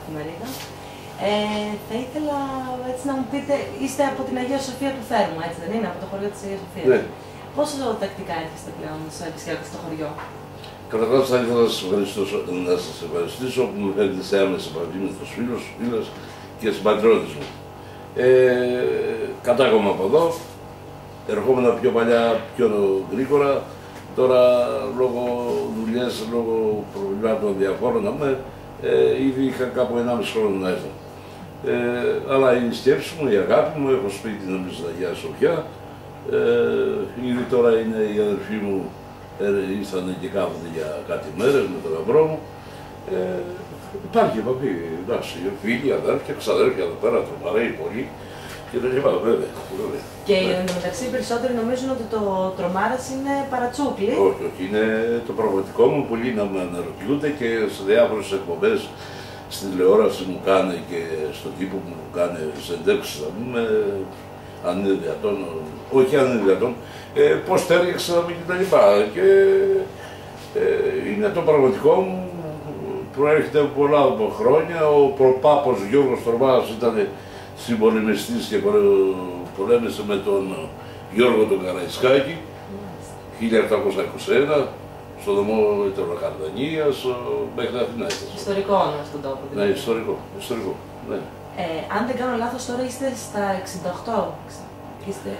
εφημερίδα. Ε, θα ήθελα έτσι, να μου πείτε, είστε από την Αγία Σοφία του Θέρμου, έτσι δεν είναι, από το χωριό της Αγίας Σοφίας; Ναι. Πόσο τακτικά έρχεστε πλέον σε επισκέπτες στο χωριό; Καταρχάς θα ήθελα να σας ευχαριστήσω, να σας ευχαριστήσω που μου φέρετε σε άμεση επαφή με τους φίλους, φίλες και συμπατριώτε μου. Ε, κατάγομαι από εδώ, ερχόμουν πιο παλιά, πιο γρήγορα. Τώρα λόγω δουλειές, λόγω προβλημάτων διαφόρων, να πούμε, ε, ήδη είχα κάπου 1,5 χρόνο να έρθω. Ε, αλλά η σκέψη μου, η αγάπη μου, έχω σπίτι νομίζω στην Αγία Σοφιά. Ε, ήδη τώρα είναι οι αδερφοί μου, ε, ήρθαν και κάθονται για κάτι μέρες με τον γαμπρό μου. Ε, υπάρχει επαφή, εντάξει, φίλοι, αδέρφια, ξαδέρφια εδώ πέρα, τρομαρέοι πολύ και τα λοιπά, βέβαια. βέβαια. Και εντωμεταξύ οι περισσότεροι νομίζουν ότι το τρομάρας είναι παρατσούκλι. Όχι, όχι, είναι το πραγματικό μου. Πολλοί να με αναρωτιούνται και σε διάφορες εκπομπές στην τηλεόραση μου κάνει και στον τύπο μου κάνει συνεντεύξει, να πούμε, αν είναι δυνατόν, όχι αν είναι δυνατόν, ε, πώς τέριαξα και τα λοιπά. Και ε, είναι το πραγματικό μου, προέρχεται από πολλά από χρόνια. Ο προπάπος Γιώργος Τρομάρας ήταν συμπολεμιστής και πολέμησε με τον Γιώργο τον Καραϊσκάκη 1821 στο δομό Ιταλοκαρδανίας μέχρι την Αθηνά. Ιστορικό όνομα στον τόπο. Ναι, ιστορικό. ιστορικό ναι. Ε, αν δεν κάνω λάθος τώρα είστε στα 68. Είστε...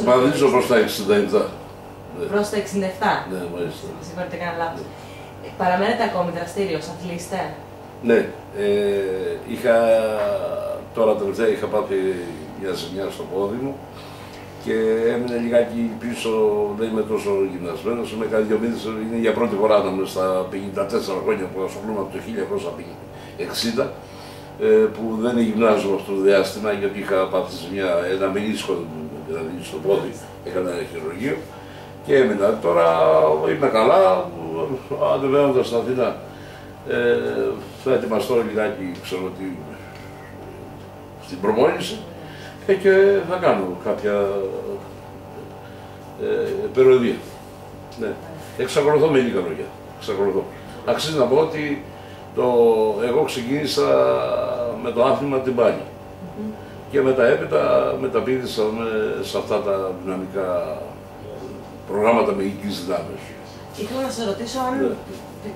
Επανδύσω προς τα 67. Ναι. Προς τα 67. Ναι, μάλιστα. Συγχωρείτε, κανένα λάθος. Ναι. Παραμένετε ακόμη δραστήριος, αθλείστε; Ναι. Ε, είχα Τώρα τελευταία είχα πάθει μια ζημιά στο πόδι μου και έμεινε λιγάκι πίσω, δεν είμαι τόσο γυμνασμένος, είμαι κάτι δύο μήνες, είναι για πρώτη φορά να είμαι στα 54 χρόνια που ασχολούμαι από το 1960, ε, που δεν γυμνάζομαι αυτό το διάστημα γιατί είχα πάθει μια, ένα μηνίσκο δηλαδή στο πόδι, έκανα ένα χειρουργείο και έμεινα. Τώρα είμαι καλά, ανεβαίνοντας στην Αθήνα, ε, θα ετοιμαστώ λιγάκι, ξέρω ότι στην προμόνηση ε, και θα κάνω κάποια ε, περιοδία. Ναι. Εξακολουθώ με λίγα λόγια. Εξακολουθώ. Αξίζει να πω ότι το, εγώ ξεκίνησα με το άθλημα την πάλι. Και μετά έπειτα μεταπίδησα με, σε αυτά τα δυναμικά προγράμματα με οικείς δυνάμεις. Ήθελα να σας ρωτήσω αν ναι.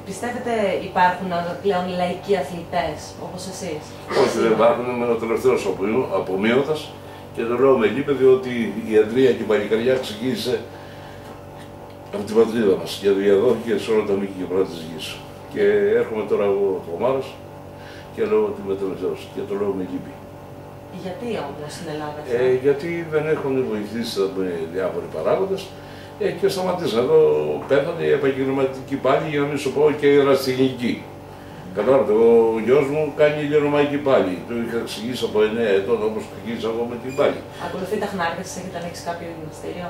Πιστεύετε υπάρχουν πλέον λαϊκοί αθλητές όπως εσείς; Όχι, δεν υπάρχουν. Είμαι ο τελευταίος απομείωτας και το λέω με λύπη διότι η Αντρία και η Παλικαριά ξεκίνησε από την πατρίδα μας και διαδόθηκε σε όλα τα μήκη και πράγματα της γης. Και έρχομαι τώρα εγώ ο και λέω ότι είμαι τελευταίος και το λέω με λύπη. Γιατί όμως στην Ελλάδα, ε, Γιατί δεν έχουν βοηθήσει με διάφοροι παράγοντες ε, και σταματήσα. Εδώ πέθανε η επαγγελματική πάλι για να μην σου πω και η ερασιτεχνική. Κατάλαβε, ο γιος μου κάνει ηλιονομαϊκή πάλι. Το είχα εξηγήσει από 9 ετών όπως ξεκίνησα εγώ με την πάλι. Ακολουθείτε χνάρια, έχετε ανοίξει κάποιο γυμναστήριο;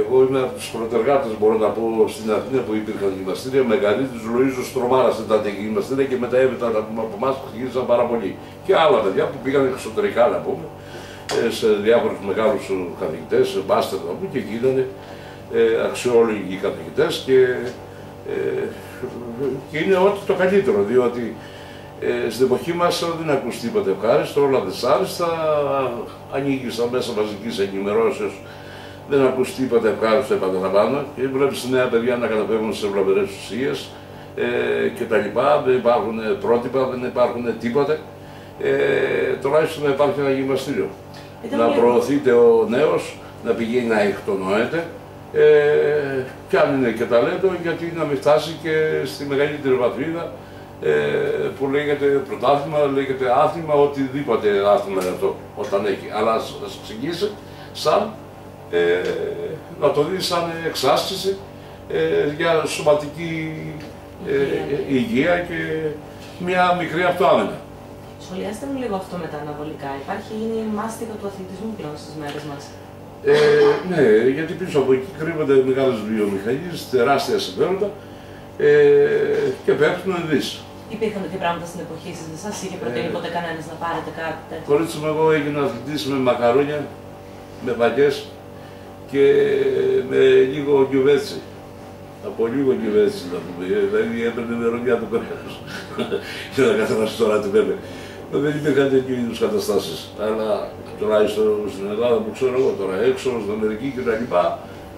Εγώ είμαι από τους πρωτεργάτες, μπορώ να πω, στην Αθήνα που υπήρχαν γυμναστήρια. Μεγαλύτερος Λοίζο Τρομάρα ήταν τα γυμναστήρια και μετά έπειτα από εμάς που ξεκίνησαν πάρα πολύ. Και άλλα παιδιά που πήγαν εξωτερικά να πούμε ε, σε διάφορους μεγάλους καθηγητές, μπάστερ να πούμε και γίνανε ε, αξιόλογοι καθηγητές και, ε, και είναι ό,τι το καλύτερο, διότι ε, στην εποχή μας δεν ακούς τίποτα ευχάριστο, όλα δυσάρεστα, ανοίγεις στα μέσα μαζικής ενημερώσεως, δεν ακούς τίποτα ευχάριστο, επαναλαμβάνω, και βλέπεις νέα παιδιά να καταπέμπουν σε βλαβερές ουσίες ε, και τα λοιπά, δεν υπάρχουν πρότυπα, δεν υπάρχουν τίποτα. Ε, τουλάχιστον να υπάρχει ένα γυμναστήριο. Να προωθείται ο νέος, να πηγαίνει να εκτονοέται, ε, κι αν είναι και ταλέντο, γιατί να μην φτάσει και στη μεγαλύτερη βαθμίδα ε, που λέγεται πρωτάθλημα, λέγεται άθλημα, οτιδήποτε άθλημα είναι αυτό όταν έχει. Αλλά ας, ξεκινήσει σαν ε, να το δεις σαν εξάσκηση ε, για σωματική ε, υγεία και μια μικρή αυτοάμυνα. Σχολιάστε μου λίγο αυτό με τα αναβολικά. Υπάρχει γίνει μάστιγα του αθλητισμού πλέον στις μέρες μας. Ε, ναι, γιατί πίσω από εκεί κρύβονται μεγάλες βιομηχανίες, τεράστια συμφέροντα ε, και πέφτουν δι. Υπήρχαν τέτοια πράγματα στην εποχή σας, δεν σας είχε προτείνει ε, ποτέ κανένας να πάρετε κάτι τέτοιο; Κορίτσι μου, εγώ έγινα αθλητής με μακαρόνια, με βαγγέ και με λίγο γιουβέτσι. Από λίγο γιουβέτσι να πούμε, δηλαδή έπαιρνε με ρογιά του κρέατο. και να καταλάβει τώρα τι βέβαια. Δεν υπήρχαν τέτοιου είδους καταστάσεις. Αλλά τουλάχιστον στην Ελλάδα που ξέρω εγώ τώρα, έξω, στην Αμερική κτλ.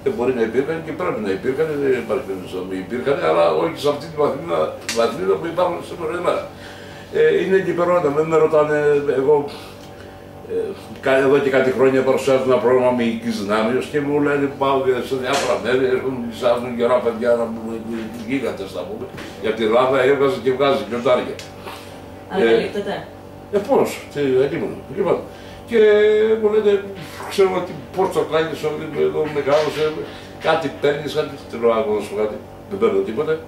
Δεν μπορεί να υπήρχαν και πρέπει να υπήρχαν, δεν υπάρχει περίπτωση να μην υπήρχαν, αλλά όχι σε αυτή τη βαθμίδα, βαθμίδα που υπάρχουν σήμερα ημέρα. Ε, είναι ενδιαφέροντα, με με ρωτάνε, εγώ ε, εδώ και κάτι χρόνια παρουσιάζω ένα πρόγραμμα μυϊκής δυνάμεως και μου λένε πάω σε διάφορα μέρη, έχουν ψάχνουν καιρά παιδιά να μου γίγαντε να πούμε. Γιατί η Ελλάδα έβγαζε και βγάζει πιοντάρια. Ανακαλύπτεται. Ε, πώς, τι ήμουν. Λοιπόν, και μου λένε, ξέρω ότι πώς το κάνεις, εδώ μεγάλωσε, κάτι παίρνεις, κάτι τι λέω να σου κάτι. Δεν παίρνω τίποτα,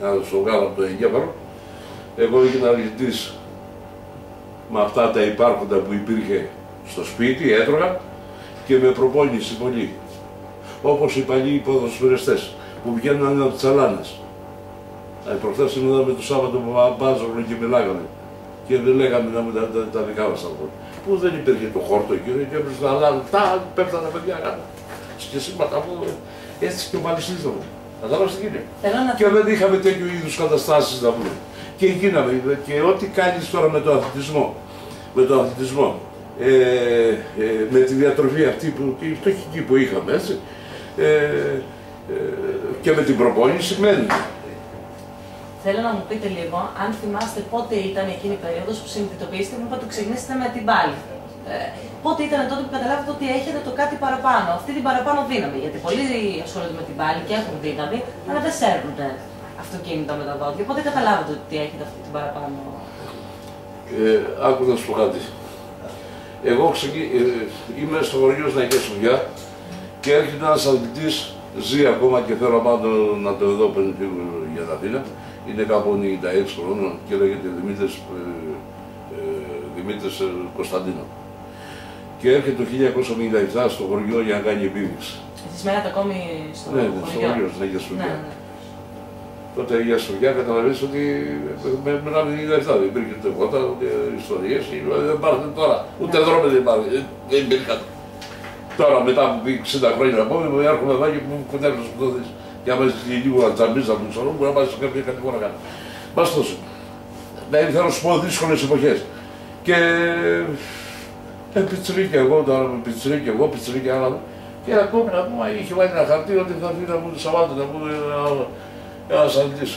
να σου βγάλω από το εγκέφαλο. Εγώ έγινα αρνητή με αυτά τα υπάρχοντα που υπήρχε στο σπίτι, έτρωγα και με προπόνηση πολύ. Όπως οι παλιοί ποδοσφαιριστές που βγαίνουν από τις αλάνε. Ε, προχθές ήμουν με το Σάββατο που μπάζαμε και μιλάγαμε και δεν λέγαμε να τα, τα, τα δικά μας ανθρώπου. Που δεν υπήρχε το χόρτο εκεί και έπρεπε να αλλάζουν, τα πέφτανε παιδιά κάτω. Σκεσίματα που έτσι και μου. Κατάλαβες τι γίνεται; Και δεν είχαμε τέτοιου είδους καταστάσεις να πούμε. Και γίναμε. Και ό,τι κάνεις τώρα με τον αθλητισμό, με τον αθλητισμό, ε, ε, με τη διατροφή αυτή που, τη φτωχική που είχαμε, έτσι, ε, ε, και με την προπόνηση μένει. Θέλω να μου πείτε λίγο, αν θυμάστε πότε ήταν εκείνη η περίοδος που συνειδητοποιήσατε που είπατε ξεκινήσετε με την πάλη. Ε, πότε ήταν τότε που καταλάβατε ότι έχετε το κάτι παραπάνω, αυτή την παραπάνω δύναμη. Γιατί πολλοί ασχολούνται με την πάλη και έχουν δύναμη, αλλά δεν σέρνουν αυτοκίνητα με τα δόντια. Πότε καταλάβατε ότι έχετε αυτή την παραπάνω; Ε, άκου να σου πω κάτι. Εγώ ξεκι... ε, είμαι στο χωριό Ναϊκέ Σουγιά και έρχεται ένας αθλητής, ζει ακόμα και θέλω πάντα να το δω πριν φύγω για την Αθήνα είναι κάπου 96 χρόνων και λέγεται Δημήτρης, ε, ε, Δημήτρης ε, Κωνσταντίνο. Και έρχεται το 1957 στο χωριό για να κάνει επίδειξη. Εσείς μένατε ακόμη στο ναι, χωριό. Ναι, στο χωριό, στην Αγία Σοφιά. Ναι, ναι. Τότε η Αγία Σοφιά καταλαβαίνεις ότι μιλάμε 97, δεν υπήρχε τίποτα, ούτε ιστορίες, δεν υπάρχουν τώρα, ούτε δρόμοι δεν υπάρχουν, δεν υπήρχαν. Τώρα μετά από 60 χρόνια από μου έρχομαι εδώ και μου κοντεύω στο δεις για μέσα στη λίγο να τσαμπίζει από τον μπορεί να πάει σε κάποια κατηγορία κάτω. Μας τόσο. Δηλαδή θέλω να σου πω δύσκολες εποχές. Και ε, πιτσρίκι εγώ, τώρα πιτσρίκι εγώ, πιτσρίκι άλλα. Και ακόμη να πούμε, είχε βάλει ένα χαρτί ότι θα βγει να μου το Σαββάτο, να μου ένα αθλητής.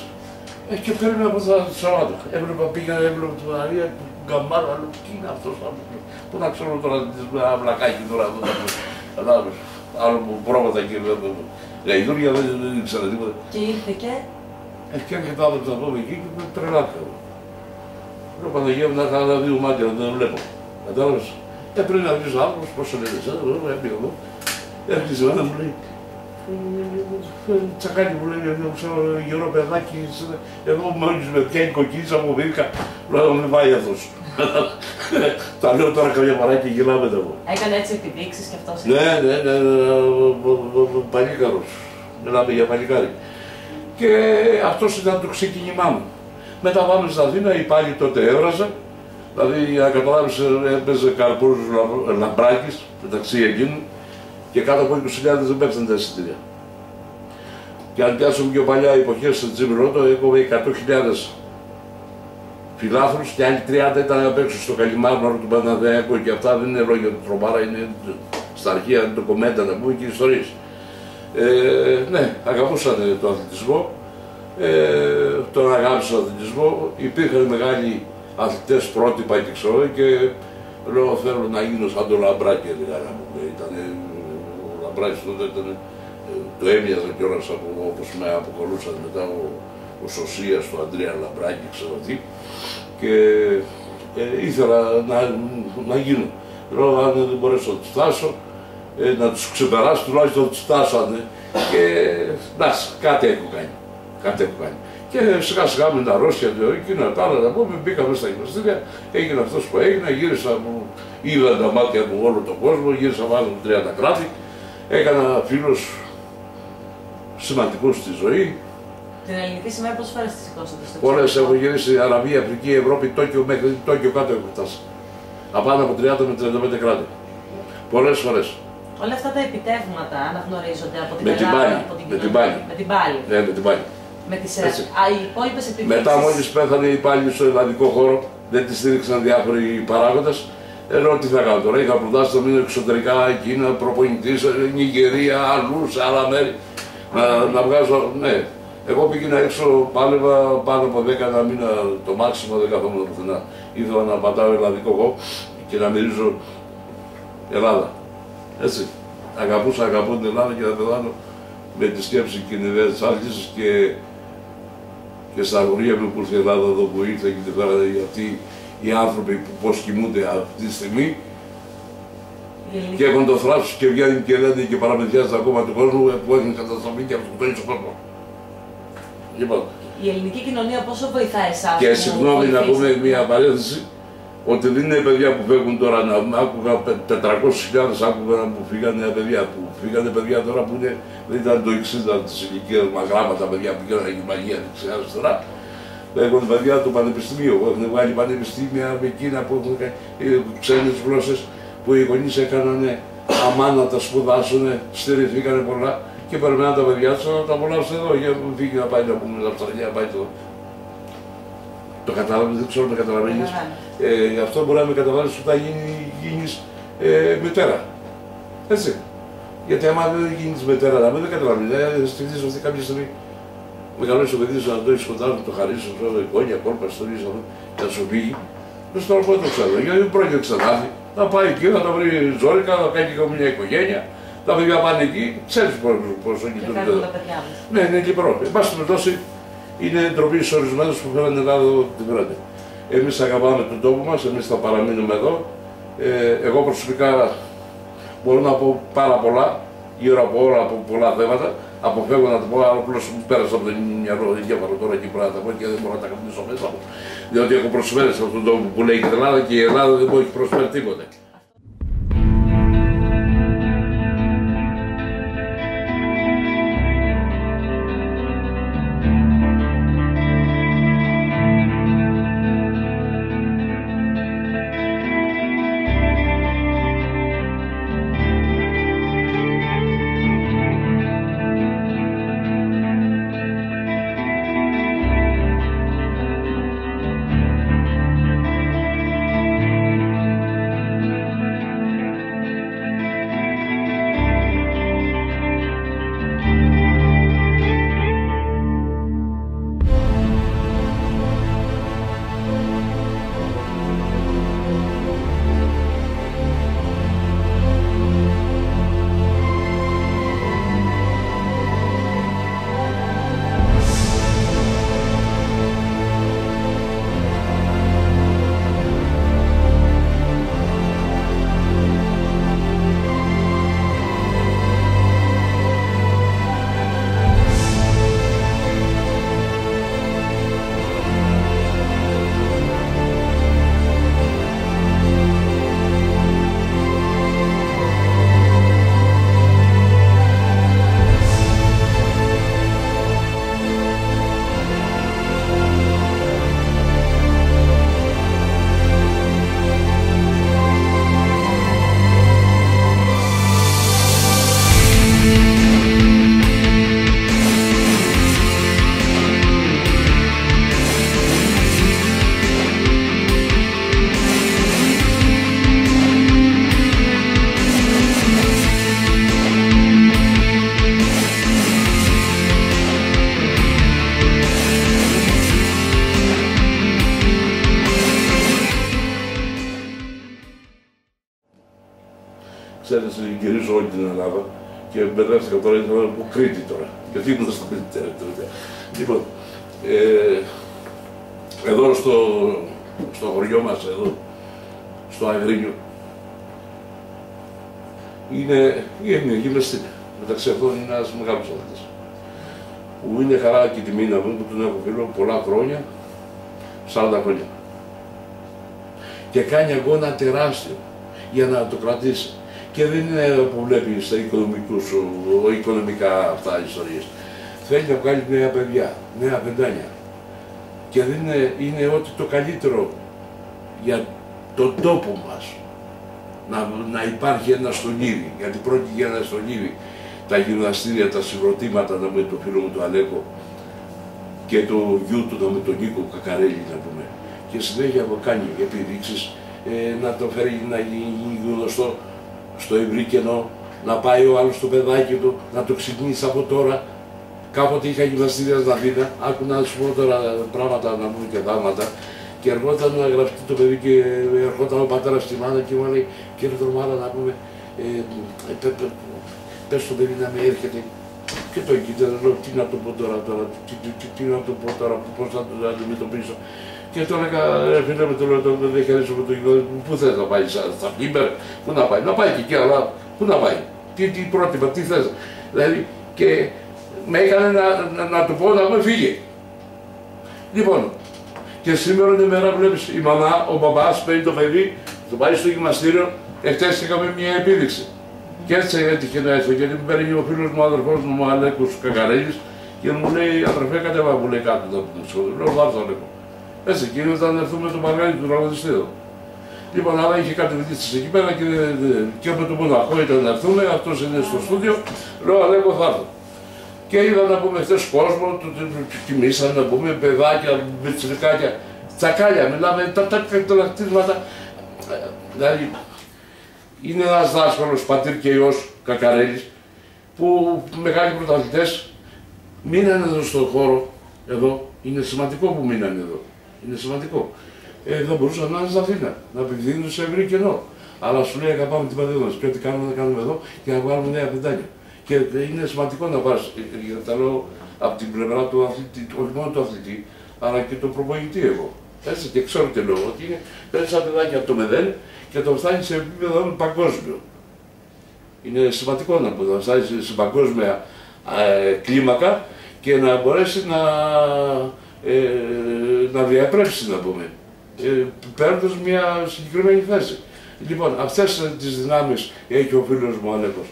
Ε, και παίρνει από το Σαββάτο. Έβλεπα, πήγα, έβλεπα την Μαρία, γκαμάρα, λέω, τι είναι αυτός, πού να ξέρω τώρα, ένα βλακάκι τώρα, εδώ, κατάλαβες, άλλο που πρόβατα και Γαϊδούρια δεν, δεν ήξερα τίποτα. Και ήρθε και; Ε, και έρχεται άνθρωπο να πούμε εκεί και με τρελάθηκα. Λέω Παναγία μου να είχα δύο μάτια να δεν βλέπω. Κατάλαβε. Ε, πριν να βγει ο άνθρωπος, πώς το λέτε, σαν εγώ, έπειτα εδώ. Έρχεται ένα μου λέει, τσακάκι μου λέει, εγώ ξέρω, γερό παιδάκι, εγώ μόλις με πιάνει κοκκίνησα μου βγήκα, λέω να με πάει αυτός. Τα λέω τώρα καμιά φορά και γελάμε τα Έκανε έτσι επιδείξεις και αυτός. Ναι, ναι, ναι, παλικάρος. Μιλάμε για παλικάρι. Και αυτός ήταν το ξεκίνημά μου. Μετά πάμε στην Αθήνα, οι πάλι τότε έβραζαν. Δηλαδή, να καταλάβεις, έπαιζε καρπούς λαμπράκης μεταξύ εκείνων και κάτω από 20.000 δεν παίξαν τα εισιτήρια. Και αν πιάσουμε πιο παλιά εποχές στην Τζίμι Ρότο, έχουμε 100.000 φιλάθλους και άλλοι 30 ήταν απ' έξω στο Καλιμάρμαρο του Παναδέακου και αυτά δεν είναι λόγια του τρομάρα, είναι στα αρχεία το κομμέντα να πούμε και ιστορίες. Ε, ναι, αγαπούσαν το αθλητισμό, ε, τον αγάπησαν τον αθλητισμό, υπήρχαν μεγάλοι αθλητές πρότυπα και ξέρω και λέω θέλω να γίνω σαν τον Λαμπράκη έλεγα να πούμε. Ήταν, ο Λαμπράκης τότε ήταν, ε, το έμοιαζε κιόλας από, όπως με αποκολούσαν μετά ο, ο Σωσίας, το Αντρέα Λαμπράκη, ξέρω τι και ε, ήθελα να, να γίνω. Λέω αν δεν μπορέσω να τους φτάσω, ε, να τους ξεπεράσω, τουλάχιστον να τους φτάσανε και εντάξει, κάτι έχω κάνει. Κάτι έχω κάνει. Και σιγά σιγά με τα Ρώσια, το εκείνο, τα άλλα, να πούμε, μπήκαμε στα γυμναστήρια, έγινε αυτός που έγινε, γύρισα μου, είδα τα μάτια μου όλο τον κόσμο, γύρισα μάλλον 30 κράτη, έκανα φίλους σημαντικούς στη ζωή, την ελληνική σημαία πόσες φορές τη σηκώσατε στο Πολλές έχω γυρίσει Αραβία, Αφρική, Ευρώπη, Τόκιο μέχρι Τόκιο κάτω έχω φτάσει. Απάνω από 30 με 35 κράτη. Πολλές φορές. Όλα αυτά τα επιτεύγματα αναγνωρίζονται από την με Ελλάδα, την πάλη. από την με την πάλη. Με την πάλη. Ναι, με την πάλη. Με τις Έτσι. α, οι υπόλοιπες επιχειρήσει. Μετά μόλις πέθανε η πάλι στο ελλαδικό χώρο, δεν τη στήριξαν διάφοροι παράγοντες. Ενώ τι θα κάνω τώρα, είχα προτάσεις να μείνω εξωτερικά, Κίνα, προπονητής, Νιγερία, αλλού, σε άλλα μέρη. Να, να βγάζω, ναι. Εγώ πήγαινα έξω, πάλευα πάνω από 10 ένα μήνα το μάξιμο, δεν καθόμουν πουθενά. Ήθελα να πατάω ελλαδικό εγώ και να μυρίζω Ελλάδα. Έτσι. Αγαπούσα, αγαπώ την Ελλάδα και θα πεθάνω με τη σκέψη και την ιδέα της άρχιση και και στα αγωνία μου που ήρθε η Ελλάδα εδώ που ήρθε και την φέρα γιατί οι άνθρωποι που πώς κοιμούνται αυτή τη στιγμή Η ελληνική- και έχουν το θράσος και βγαίνουν και λένε και παραμεθιάζουν ακόμα του κόσμου που έχουν καταστροφή και αυτοκτονεί στον κόσμο. Λοιπόν, Η ελληνική κοινωνία πόσο βοηθάει εσάς. και συγγνώμη να πούμε μια παρένθεση ότι δεν είναι παιδιά που φεύγουν τώρα να άκουγα πε- 400.000 άκουγα που φύγανε παιδιά που φύγανε παιδιά τώρα που είναι, δεν ήταν το 60 της ηλικίας μαγράμματα παιδιά που πήγαιναν Γερμανία δεξιά αριστερά. Έχουν παιδιά του Πανεπιστημίου, έχουν βγάλει πανεπιστήμια με εκείνα που έχουν ξένες γλώσσες που οι γονείς έκαναν αμάνα τα σπουδάσουν, στηριχθήκανε πολλά και περιμέναν τα παιδιά του να τα απολαύσουν εδώ. Για να φύγει να πάει να πούμε στην Αυστραλία, να πάει εδώ. Το κατάλαβε, δεν ξέρω αν με καταλαβαίνει. Ε, γι' αυτό μπορεί να με καταλάβει όταν γίνει, γίνεις ε, μητέρα. Έτσι. Γιατί άμα δεν γίνει μητέρα, να μην δεν καταλαβαίνει, δεν στηρίξει αυτή κάποια στιγμή. Μεγαλώσει το παιδί σου να το έχει κοντά του, το χαρίσει, το εικόνια, κόρπα, ιστορίε αυτό, και να σου φύγει. Δεν στο πω το ξέρω, γιατί δεν πρόκειται ξανάρθει. Θα πάει εκεί, θα το βρει ζώρικα, θα κάνει και μια οικογένεια. Τα παιδιά πάνε εκεί, ξέρεις πώ Και λειτουργεί. κάνουν τα παιδιά μα. Ναι, είναι λυπηρό. Εν πάση περιπτώσει, είναι ντροπή σε ορισμένους που φέραν την Ελλάδα εδώ την πρώτη. Εμείς αγαπάμε τον τόπο μας, εμείς θα παραμείνουμε εδώ. Ε, εγώ προσωπικά μπορώ να πω πάρα πολλά γύρω από όλα, από πολλά θέματα. Αποφεύγω να το πω, αλλά απλώ μου πέρασε από το μυαλό διάφορα τώρα και πρέπει να τα πω και δεν μπορώ να τα κρατήσω μέσα μου. Διότι έχω προσφέρει σε αυτόν τον τόπο που λέγεται Ελλάδα και η Ελλάδα δεν μου έχει προσφέρει τίποτε. Ξέρετε, γυρίζω όλη την Ελλάδα και μπερδεύτηκα τώρα, ήθελα να πω Κρήτη τώρα. Γιατί ήμουν στο Κρήτη τελευταία. Λοιπόν, ε, εδώ στο, στο χωριό μας, εδώ, στο Αγρίνιο, είναι η Ελληνική Μεστίνη. Μεταξύ αυτών είναι ένας μεγάλος αθλητής. Που είναι χαρά και τιμή να μου που τον έχω φίλο πολλά χρόνια, 40 χρόνια. Και κάνει αγώνα τεράστιο για να το κρατήσει. Και δεν είναι που βλέπεις στα οικονομικούς, ο- οικονομικά αυτά ιστορίες. Θέλει να βγάλεις νέα παιδιά, νέα πεντάνια. Και δεν είναι, είναι ότι το καλύτερο για τον τόπο μας να, να υπάρχει ένα στολίδι, γιατί πρόκειται για ένα στολίδι. Τα γυμναστήρια, τα συγκροτήματα, να με το φίλο μου του Αλέκο, και το γιου του με τον Νίκο Κακαρέλη να πούμε. Και συνέχεια κάνει επιδείξεις ε, να το φέρει να γίνει γνωστό στο ευρύ κενό, να πάει ο άλλος στο παιδάκι του, να το ξεκινήσει από τώρα. Κάποτε είχα γυμναστήρια στην Αθήνα, άκου να σου πω τώρα πράγματα να πούμε και δάματα. Και ερχόταν να γραφτεί το παιδί και ερχόταν ο πατέρας στη μάνα και μου λέει κύριε Τρομάρα να πούμε ε, ε, πες στο παιδί να με έρχεται και το κοίταζα, λέω τι να το πω τώρα, τώρα τι, τι, τι, τι να το πω τώρα, πώς θα το αντιμετωπίσω. Και το έλεγα, ρε φίλε με το λέω, το δεν έχει αρέσει με το γιο, πού θες να πάει, στα Φλίμπερ, πού να πάει, να πάει και εκεί, αλλά πού να πάει, τι, τι πρότυπα, τι θες; Δηλαδή, και με έκανε να, να, να του πω να με φύγει. Λοιπόν, και σήμερα είναι μέρα βλέπεις η μαμά, ο μπαμπάς παίρνει το παιδί, το πάει στο γυμναστήριο, εχθές είχαμε μια επίδειξη. Και έτσι έτυχε να έρθω, γιατί μου παίρνει ο φίλος μου, ο αδερφός μου, ο Αλέκος Κακαρέλης, και μου λέει, αδερφέ κατέβα μου λέει κάτω το σχολείο. Λέω, θα έρθω Αλέκο. Έτσι, και ήρθα να έρθουμε το μαγάλι του τραγουδιστή εδώ. Λοιπόν, αλλά είχε κάτι της εκεί πέρα και, και με το μοναχό ήταν να έρθουμε, αυτός είναι στο στούντιο, λέω, Αλέκο θα έρθω. Και είδα να πούμε χθες κόσμο, του τιμήσαν να πούμε παιδάκια, μπιτσιλικάκια, τσακάλια, μιλάμε, τα τα δηλαδή είναι ένας δάσκαλος πατήρ και ιό Κακαρέλης, που μεγάλοι πρωταθλητές μείνανε εδώ στον χώρο, εδώ. Είναι σημαντικό που μείνανε εδώ. Είναι σημαντικό. Ε, θα μπορούσαν να είναι στην Αθήνα, να επιδεινούν σε ευρύ κενό. Αλλά σου λέει αγαπάμε την πατρίδα μας και ό,τι κάνουμε να κάνουμε εδώ και να βγάλουμε νέα παιδάκια. Και είναι σημαντικό να πα, γιατί τα λέω από την πλευρά του αθλητή, όχι μόνο του αθλητή, αλλά και του προπονητή εγώ. Έτσι και ξέρω τι λέω, ότι είναι παίρνει ένα παιδάκι από το μεδέν και το φτάνει σε επίπεδο παγκόσμιο. Είναι σημαντικό να το φτάνεις σε παγκόσμια ε, κλίμακα και να μπορέσει να, ε, να διαπρέψει, να πούμε, ε, παίρνοντας μια συγκεκριμένη θέση. Λοιπόν, αυτές τις δυνάμεις έχει ο φίλος μου Αλέκος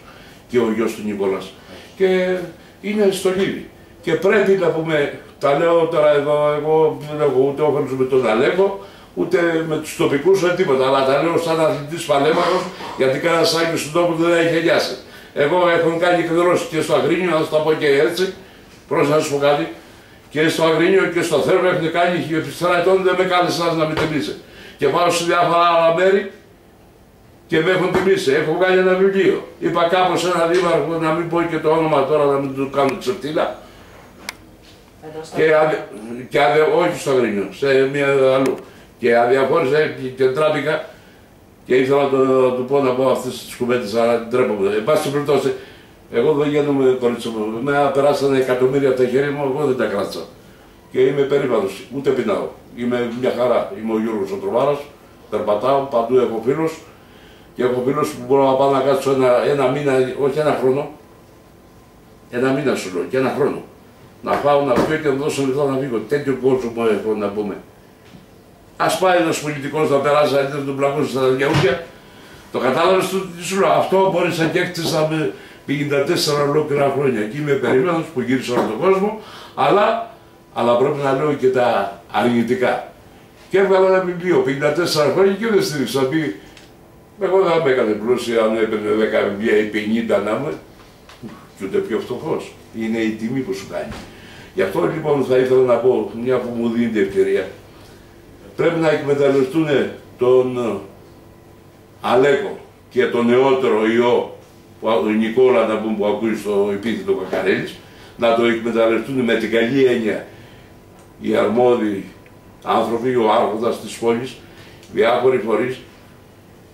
και ο γιος του Νικόλας και είναι στο λίδι. Και πρέπει να πούμε, τα λέω τώρα εδώ, εγώ δεν έχω ούτε όφελος με τον Αλέκο, ούτε με τους τοπικούς ούτε τίποτα. Αλλά τα λέω σαν αθλητής παλέμαχος, γιατί κανένας άκρη στον τόπο δεν έχει ελιάσει. Εγώ έχω κάνει εκδηλώσεις και στο Αγρίνιο, να το πω και έτσι, πρόσεχα να σου πω κάτι. Και στο Αγρίνιο και στο Θέρμο έχουν κάνει επιστρά ετών, δεν με κάλεσε να με τιμήσει. Και πάω σε διάφορα άλλα μέρη και με έχουν τιμήσει. Έχω κάνει ένα βιβλίο. Είπα κάπως ένα δήμαρχο, να μην πω και το όνομα τώρα, να μην του κάνω ξεφτύλα. Και, αδε, και αδε, όχι στο Αγρίνιο, σε μια αλλού και αδιαφόρησα και, και τράπηκα και ήθελα να του πω να πω αυτές τις κουβέντες, αλλά τρέπομαι. Εν πάση περιπτώσει, εγώ δεν γίνομαι κορίτσι μου. Με περάσανε εκατομμύρια από τα χέρια μου, εγώ δεν τα κράτησα. Και είμαι περίπατος, ούτε πεινάω. Είμαι μια χαρά. Είμαι ο Γιώργος ο Τροβάρας, περπατάω, παντού έχω φίλους και έχω φίλους που μπορώ να πάω να κάτσω ένα, ένα μήνα, όχι ένα χρόνο. Ένα μήνα σου λέω, και ένα χρόνο. Να πάω να πιω και να δώσω λεφτά να φύγω. Τέτοιο κόσμο έχω να πούμε. Α πάει ένας πολιτικός να περάσει αντί να τον πλακώσει στα διαούκια. Το κατάλαβες τι σου λέω. Αυτό μπόρεσα και έκτισα με 54 ολόκληρα χρόνια. Και είμαι περίεργο που γύρισα όλο τον κόσμο, αλλά, αλλά πρέπει να λέω και τα αρνητικά. Και έβγαλα ένα βιβλίο 54 χρόνια και δεν στήριξα. Ότι εγώ δεν με έκανε πλούσια αν έπαιρνε 10 βιβλία ή 50 να είμαι, και ούτε πιο φτωχός. Είναι η τιμή που σου κάνει. Γι' αυτό λοιπόν θα ήθελα να πω, μια που μου δίνει την ευκαιρία, πρέπει να εκμεταλλευτούν τον ε, Αλέκο και τον νεότερο ιό, που, Νικόλα να πούμε, που ακούει στο επίθετο Κακαρέλης, να το εκμεταλλευτούν με την καλή έννοια οι αρμόδιοι άνθρωποι, ο άρχοντας της πόλης, διάφοροι φορείς,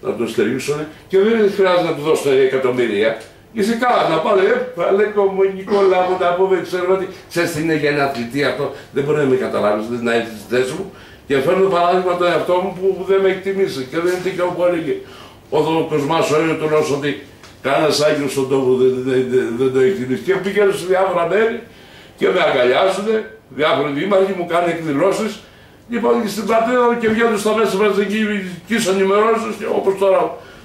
να τον στηρίξουν και δεν χρειάζεται να του δώσουν εκατομμύρια. Είσαι καλά να πάνε, ε, Αλέκο μου, Νικόλα μου, να πούμε, ξέρω ότι ξέρεις τι είναι για ένα αθλητή αυτό, δεν μπορεί να με καταλάβεις, δεν να έχεις τη θέση μου, και φέρνω παράδειγμα τον εαυτό μου που δεν με εκτιμήσει και δεν είναι τυχαίο που έλεγε ο Κοσμά ο του λέω ότι κανένας άγγελος στον τόπο δεν, δεν, δεν, δεν το εκτιμήσει. Και πηγαίνω σε διάφορα μέρη και με αγκαλιάζουν, διάφοροι δήμαρχοι μου κάνουν εκδηλώσεις. Λοιπόν, και στην πατρίδα μου και βγαίνω στα μέσα μας εκεί και ενημερώσεις όπως τώρα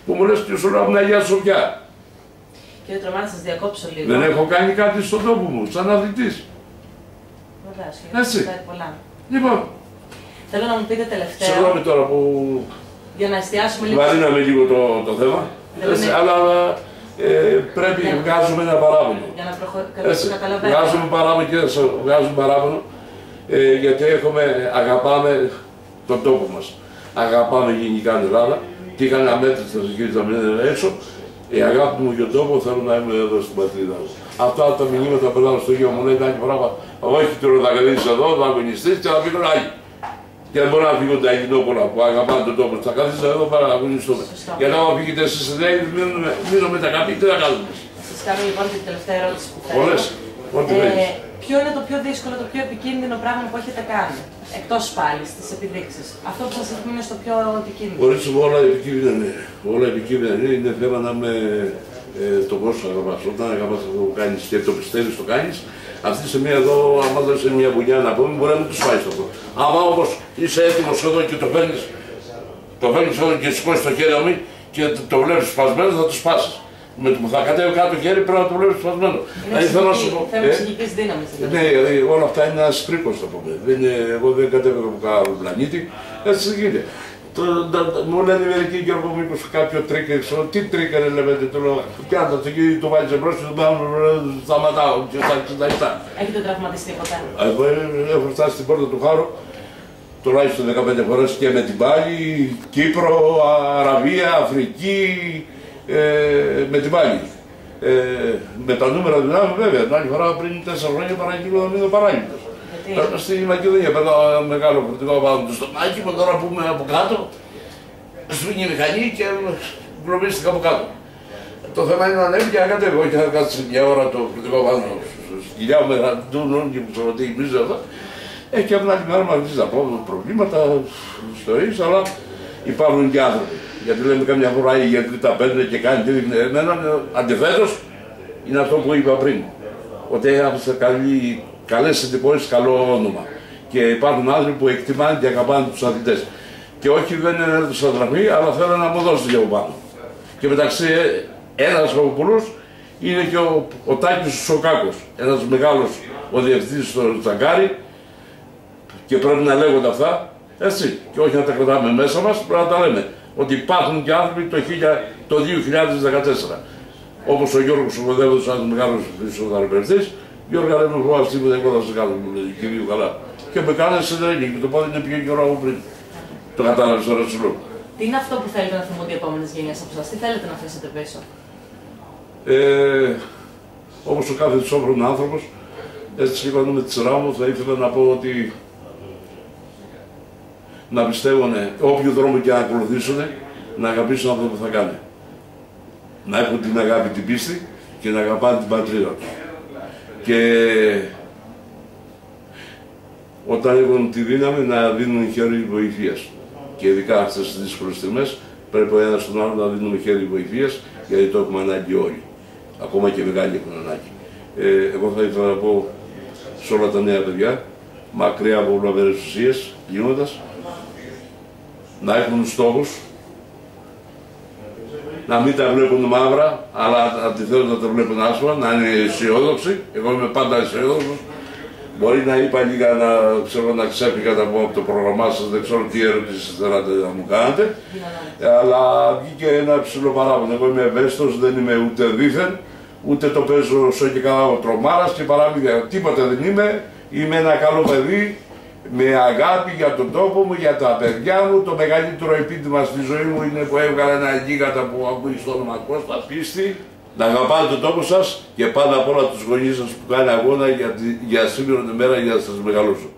που μου λες και σου λέω να γεια σου πια. Κύριε Τρομάνη, σας διακόψω λίγο. Δεν έχω κάνει κάτι στον τόπο μου, σαν αθλητής. Βεβαίω, Έτσι. Λοιπόν, Θέλω να μου πείτε τελευταίο. Συγγνώμη τώρα που. Για να εστιάσουμε λίγο. Βαρύναμε λίγο το, το θέμα. Έτσι, αλλά ε, πρέπει να βγάζουμε ένα παράπονο. Για να προχωρήσουμε. Βγάζουμε παράπονο και βγάζουμε παράπονο Ε, γιατί έχουμε, αγαπάμε τον τόπο μας. Αγαπάμε γενικά την Ελλάδα και είχαν αμέτρητα δικαιώματα να μείνουν έξω. Η αγάπη μου για τον τόπο θέλω να είμαι εδώ στην πατρίδα μου. Αυτά τα μηνύματα που στο γιο μου λέει κάτι πράγμα. Όχι τώρα θα καθίσει εδώ, θα αγωνιστείς και θα πήγαινε Άγιο. Και δεν μπορεί να φύγουν τα Ελληνόπολα που αγαπάνε τον τόπο. Θα καθίσει εδώ para να αγωνιστούμε. Γιατί άμα φύγετε εσείς εδώ, μείνουμε τα καπί, τι θα κάνουμε; Σας κάνω λοιπόν την τελευταία ερώτηση που θέλω. Πολλές. Ό,τι ε, ποιο είναι το πιο δύσκολο, το πιο επικίνδυνο πράγμα που έχετε κάνει, εκτός πάλι στις επιδείξεις; Αυτό που σας έχει μείνει στο πιο επικίνδυνο. Μπορείς όλα επικίνδυνα είναι. Όλα επικίνδυνα είναι, είναι θέμα να με ε, το πόσο αγαπάς. Όταν αγαπάς αυτό που κάνεις και το πιστεύεις το κάνεις, αυτή τη στιγμή εδώ, άμα δώσεις μια βουνιά να πούμε, μπορεί να μην τους πάει αυτό. Άμα όμως είσαι έτοιμος εδώ και το παίρνεις, το παίρνεις εδώ και σηκώσεις το χέρι μου και το βλέπεις σπασμένο, θα το σπάσεις. Με το που θα κατέβει κάτω το χέρι πρέπει να το βλέπεις σπασμένο. Δηλαδή θέλω να σου πω. Θέμα ψυχικής δύναμης. Ναι, δηλαδή όλα αυτά είναι ένας πρίκο το πούμε. Δεν, εγώ δεν κατέβηκα από κάποιο πλανήτη. Έτσι γίνεται. Το, το, μου λένε μερικοί Γιώργο μήπως κάποιο τρίκερ, ξέρω, τι τρίκερ λέμε, το λέω, πιάτα το εκεί, το βάλεις εμπρός και το πάνω, σταματάω και τα λεπτά. Έχετε τραυματιστεί ποτέ; Εγώ έχω φτάσει στην πόρτα του Χάρου, τουλάχιστον 15 φορές και με την πάλι, Κύπρο, Αραβία, Αφρική, ε, με την πάλι. Ε, με τα νούμερα δυνάμει βέβαια, την άλλη φορά πριν 4 χρόνια παραγγείλω να μείνω παράγγελος. Στη Μακεδονία πέρα μεγάλο φορτηγό πάνω του στο μάκι που τώρα που είμαι από κάτω, σφίγγει η μηχανή και γλωμίστηκα από κάτω. Το θέμα είναι να ανέβει και να κατέβει, όχι να κάτσει μια ώρα το φορτηγό πάνω στη κοιλιά μου, να δουν και μου ξέρω τι μίζω εδώ. Ε, και από την άλλη μέρα μου αρχίζει να πω προβλήματα, ιστορίες, αλλά υπάρχουν και άνθρωποι. Γιατί λέμε καμιά φορά οι γιατροί τα παίρνουν και κάνει τι δείχνει. Εμένα αντιθέτως είναι αυτό που είπα πριν. Ότι σε καλή καλές εντυπώσει, καλό όνομα. Και υπάρχουν άνθρωποι που εκτιμάνε και αγαπάνε τους αθλητές. Και όχι δεν είναι του αδραχμή, αλλά θέλουν να μου δώσουν και από πάνω. Και μεταξύ ένας από πολλού είναι και ο, ο Τάκης ο Σοκάκος, ένας μεγάλος ο διευθυντής στο Τσαγκάρι και πρέπει να λέγονται αυτά, έτσι, και όχι να τα κρατάμε μέσα μας, πρέπει να τα λέμε, ότι υπάρχουν και άνθρωποι το, 1000, το 2014. Όπως ο Γιώργος Σοκοδεύος, ένας μεγάλος φυσιοθεραπευτής, Γιώργο λέμε εγώ αυτή που δεν έχω σε κάνω, μου λέει κυρίου καλά. Και με κάνε σε τρένη και το πόδι είναι πιο καιρό από πριν. Το κατάλαβες τώρα σου λέω. Τι είναι αυτό που θέλετε να θυμούνται οι επόμενες γενιές από εσά, τι θέλετε να αφήσετε πίσω; Ε, Όπως ο κάθε σόφρον άνθρωπος, έτσι λίγο με τη σειρά μου θα ήθελα να πω ότι να πιστεύουν όποιο δρόμο και να ακολουθήσουν, να αγαπήσουν αυτό που θα κάνει. Να έχουν την αγάπη, την πίστη και να αγαπάνε την πατρίδα τους και όταν έχουν τη δύναμη να δίνουν χέρι βοηθείας. Και ειδικά αυτές τις δύσκολες στιγμές πρέπει ο ένας στον άλλο να δίνουμε χέρι βοηθείας γιατί το έχουμε ανάγκη όλοι. Ακόμα και μεγάλοι έχουν ανάγκη. Ε, εγώ θα ήθελα να πω σε όλα τα νέα παιδιά, μακριά από βλαβερέ ουσίες, γίνοντας, να έχουν στόχους, να μην τα βλέπουν μαύρα, αλλά αντιθέτω να τα βλέπουν άσπρα, να είναι αισιόδοξοι. Εγώ είμαι πάντα αισιόδοξος. Μπορεί να είπα λίγα να, ξέρω, να ξέφυγα να πω από το πρόγραμμά σας, δεν ξέρω τι ερωτήσει θέλατε να μου κάνετε. αλλά βγήκε ένα ψηλό παράπονο. Εγώ είμαι ευαίσθητος, δεν είμαι ούτε δίθεν, ούτε το παίζω όσο και καλά ο τρομάρας και παράμυθια. Τίποτα δεν είμαι. Είμαι ένα καλό παιδί, με αγάπη για τον τόπο μου, για τα παιδιά μου. Το μεγαλύτερο επίτευγμα στη ζωή μου είναι που έβγαλα ένα γίγαντα που ακούει στο όνομα Κώστα Πίστη. Να αγαπάτε τον τόπο σας και πάντα απ' όλα τους γονείς σας που κάνει αγώνα για, τη, για σήμερα τη μέρα για να σας μεγαλώσουν.